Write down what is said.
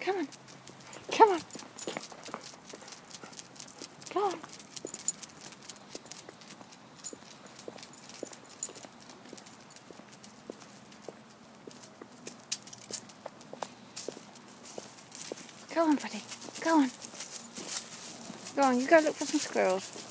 Come on. Come on. Come on. Go on, buddy. Go on. Go on, you go look for some squirrels.